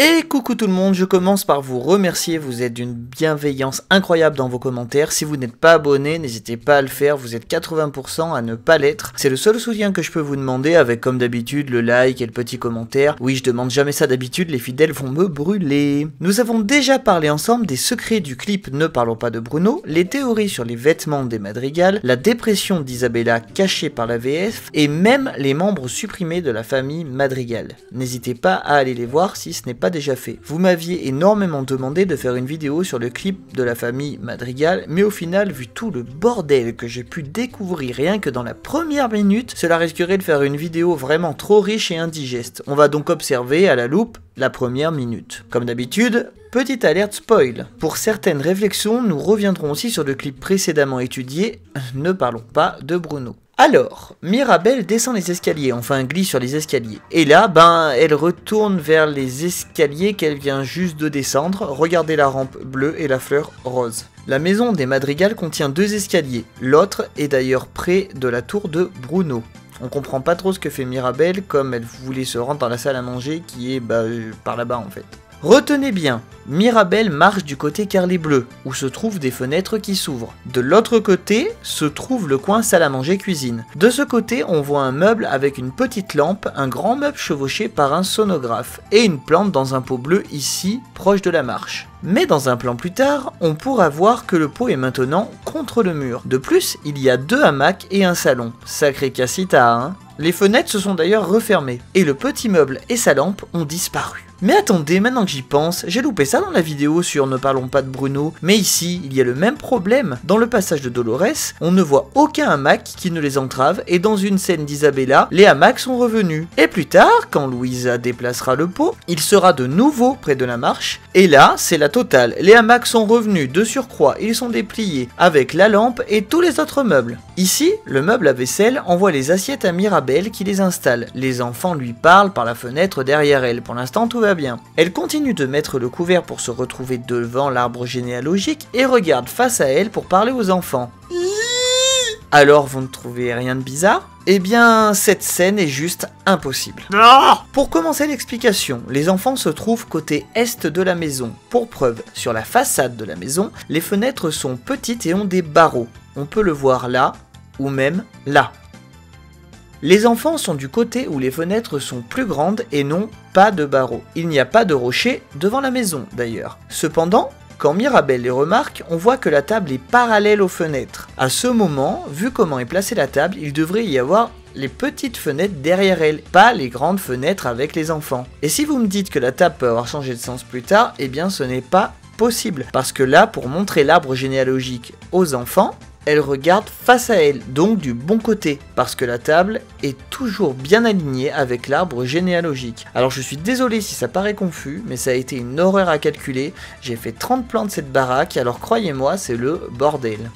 Et coucou tout le monde, je commence par vous remercier, vous êtes d'une bienveillance incroyable dans vos commentaires. Si vous n'êtes pas abonné, n'hésitez pas à le faire, vous êtes 80% à ne pas l'être. C'est le seul soutien que je peux vous demander avec comme d'habitude le like et le petit commentaire. Oui, je demande jamais ça d'habitude, les fidèles vont me brûler. Nous avons déjà parlé ensemble des secrets du clip Ne parlons pas de Bruno, les théories sur les vêtements des madrigals, la dépression d'Isabella cachée par la VF et même les membres supprimés de la famille Madrigal. N'hésitez pas à aller les voir si ce n'est pas déjà fait. Vous m'aviez énormément demandé de faire une vidéo sur le clip de la famille Madrigal, mais au final, vu tout le bordel que j'ai pu découvrir rien que dans la première minute, cela risquerait de faire une vidéo vraiment trop riche et indigeste. On va donc observer à la loupe la première minute. Comme d'habitude, petite alerte spoil. Pour certaines réflexions, nous reviendrons aussi sur le clip précédemment étudié, ne parlons pas de Bruno. Alors, Mirabelle descend les escaliers, enfin glisse sur les escaliers. Et là, ben, elle retourne vers les escaliers qu'elle vient juste de descendre. Regardez la rampe bleue et la fleur rose. La maison des Madrigals contient deux escaliers. L'autre est d'ailleurs près de la tour de Bruno. On comprend pas trop ce que fait Mirabelle, comme elle voulait se rendre dans la salle à manger qui est bah, euh, par là-bas en fait. Retenez bien, Mirabelle marche du côté carrelé bleu, où se trouvent des fenêtres qui s'ouvrent. De l'autre côté se trouve le coin salle à manger cuisine. De ce côté, on voit un meuble avec une petite lampe, un grand meuble chevauché par un sonographe, et une plante dans un pot bleu ici, proche de la marche. Mais dans un plan plus tard, on pourra voir que le pot est maintenant contre le mur. De plus, il y a deux hamacs et un salon. Sacré cassita, hein Les fenêtres se sont d'ailleurs refermées, et le petit meuble et sa lampe ont disparu. Mais attendez, maintenant que j'y pense, j'ai loupé ça dans la vidéo sur Ne parlons pas de Bruno, mais ici, il y a le même problème. Dans le passage de Dolores, on ne voit aucun hamac qui ne les entrave, et dans une scène d'Isabella, les hamacs sont revenus. Et plus tard, quand Louisa déplacera le pot, il sera de nouveau près de la marche, et là, c'est la totale. Les hamacs sont revenus de surcroît, ils sont dépliés avec la lampe et tous les autres meubles. Ici, le meuble à vaisselle envoie les assiettes à Mirabelle qui les installe. Les enfants lui parlent par la fenêtre derrière elle. Pour l'instant, tout va bien. Elle continue de mettre le couvert pour se retrouver devant l'arbre généalogique et regarde face à elle pour parler aux enfants. Alors vous ne trouvez rien de bizarre? Eh bien, cette scène est juste impossible. Pour commencer l'explication, les enfants se trouvent côté est de la maison. Pour preuve, sur la façade de la maison, les fenêtres sont petites et ont des barreaux. On peut le voir là, ou même là. Les enfants sont du côté où les fenêtres sont plus grandes et non pas de barreaux. Il n'y a pas de rocher devant la maison d'ailleurs. Cependant, quand Mirabelle les remarque, on voit que la table est parallèle aux fenêtres. À ce moment, vu comment est placée la table, il devrait y avoir les petites fenêtres derrière elle, pas les grandes fenêtres avec les enfants. Et si vous me dites que la table peut avoir changé de sens plus tard, eh bien ce n'est pas possible. Parce que là, pour montrer l'arbre généalogique aux enfants, elle regarde face à elle, donc du bon côté, parce que la table est toujours bien alignée avec l'arbre généalogique. Alors je suis désolé si ça paraît confus, mais ça a été une horreur à calculer. J'ai fait 30 plans de cette baraque, alors croyez-moi, c'est le bordel.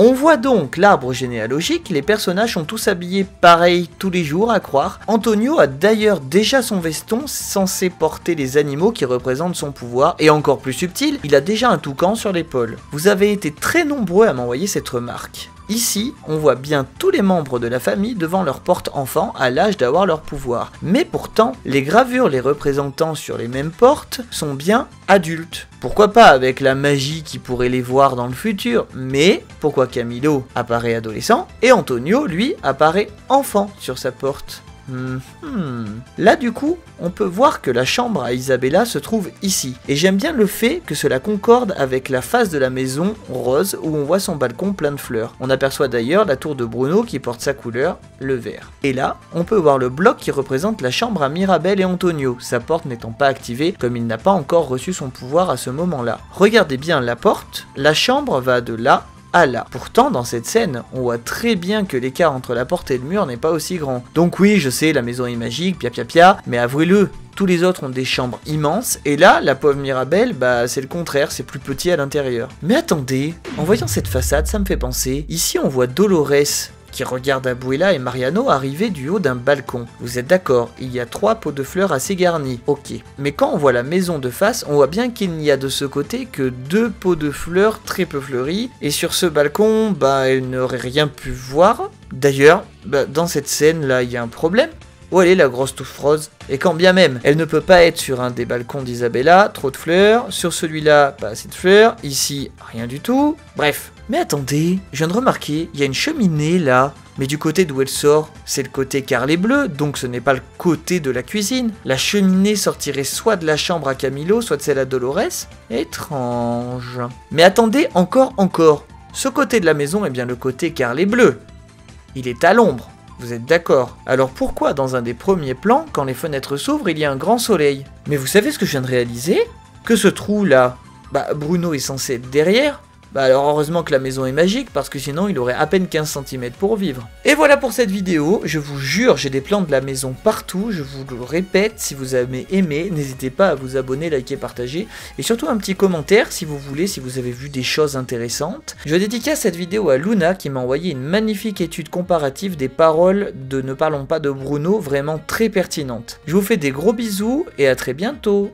On voit donc l'arbre généalogique, les personnages sont tous habillés pareil tous les jours à croire. Antonio a d'ailleurs déjà son veston censé porter les animaux qui représentent son pouvoir, et encore plus subtil, il a déjà un toucan sur l'épaule. Vous avez été très nombreux à m'envoyer cette remarque. Ici, on voit bien tous les membres de la famille devant leur porte-enfant à l'âge d'avoir leur pouvoir. Mais pourtant, les gravures les représentant sur les mêmes portes sont bien adultes. Pourquoi pas avec la magie qui pourrait les voir dans le futur, mais pourquoi Camilo apparaît adolescent et Antonio, lui, apparaît enfant sur sa porte? Hmm. Là du coup, on peut voir que la chambre à Isabella se trouve ici. Et j'aime bien le fait que cela concorde avec la face de la maison rose où on voit son balcon plein de fleurs. On aperçoit d'ailleurs la tour de Bruno qui porte sa couleur, le vert. Et là, on peut voir le bloc qui représente la chambre à Mirabelle et Antonio, sa porte n'étant pas activée comme il n'a pas encore reçu son pouvoir à ce moment-là. Regardez bien la porte, la chambre va de là ah là. Pourtant, dans cette scène, on voit très bien que l'écart entre la porte et le mur n'est pas aussi grand. Donc oui, je sais, la maison est magique, pia pia pia, mais avouez-le, tous les autres ont des chambres immenses, et là, la pauvre Mirabelle, bah c'est le contraire, c'est plus petit à l'intérieur. Mais attendez, en voyant cette façade, ça me fait penser, ici on voit Dolores, qui regarde Abuela et Mariano arriver du haut d'un balcon. Vous êtes d'accord, il y a trois pots de fleurs assez garnis, ok. Mais quand on voit la maison de face, on voit bien qu'il n'y a de ce côté que deux pots de fleurs très peu fleuris, et sur ce balcon, bah elle n'aurait rien pu voir. D'ailleurs, bah, dans cette scène là, il y a un problème. Où elle est la grosse touffe rose? Et quand bien même, elle ne peut pas être sur un des balcons d'Isabella, trop de fleurs. Sur celui-là, pas assez de fleurs. Ici, rien du tout. Bref. Mais attendez, je viens de remarquer, il y a une cheminée là. Mais du côté d'où elle sort, c'est le côté carrelé bleu, donc ce n'est pas le côté de la cuisine. La cheminée sortirait soit de la chambre à Camilo, soit de celle à Dolores. Étrange. Mais attendez, encore, encore. Ce côté de la maison est bien le côté carrelé bleu. Il est à l'ombre. Vous êtes d'accord? Alors pourquoi dans un des premiers plans, quand les fenêtres s'ouvrent, il y a un grand soleil? Mais vous savez ce que je viens de réaliser? Que ce trou là, bah Bruno est censé être derrière, bah alors heureusement que la maison est magique parce que sinon il aurait à peine 15 cm pour vivre. Et voilà pour cette vidéo, je vous jure j'ai des plans de la maison partout, je vous le répète, si vous avez aimé, n'hésitez pas à vous abonner, liker, partager et surtout un petit commentaire si vous voulez, si vous avez vu des choses intéressantes. Je dédicace cette vidéo à Luna qui m'a envoyé une magnifique étude comparative des paroles de Ne parlons pas de Bruno, vraiment très pertinente. Je vous fais des gros bisous et à très bientôt